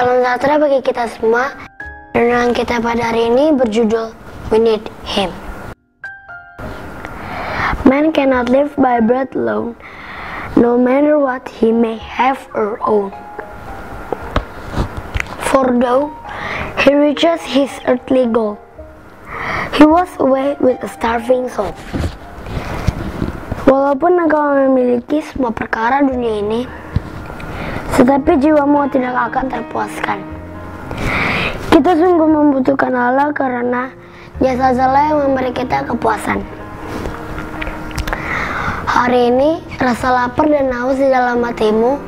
Salam sejahtera bagi kita semua. Renungan kita pada hari ini berjudul We Need Him. Man cannot live by bread alone, no matter what he may have or own. For though he reaches his earthly goal, he was away with a starving soul. Walaupun engkau memiliki semua perkara dunia ini, tetapi jiwamu tidak akan terpuaskan. Kita sungguh membutuhkan Allah karena jasa Allah yang memberi kita kepuasan. Hari ini, rasa lapar dan haus di dalam hatimu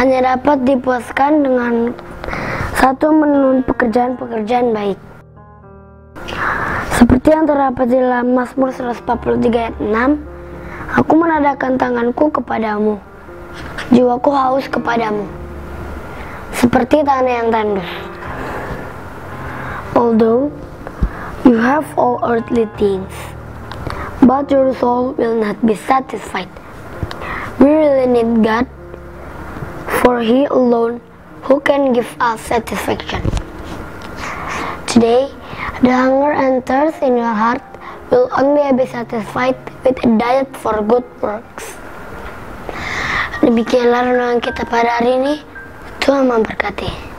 hanya dapat dipuaskan dengan satu menun pekerjaan-pekerjaan baik. Seperti yang terdapat di dalam Mazmur 143 ayat 6, Aku menadakan tanganku kepadamu, jiwaku haus kepadamu, seperti tanah yang tandus. Although you have all earthly things, but your soul will not be satisfied. We really need God, for He alone who can give us satisfaction. Today, the hunger and thirst in your heart will only be satisfied with a diet for good works. Demikianlah renungan kita pada hari ini. Tuhan memberkati.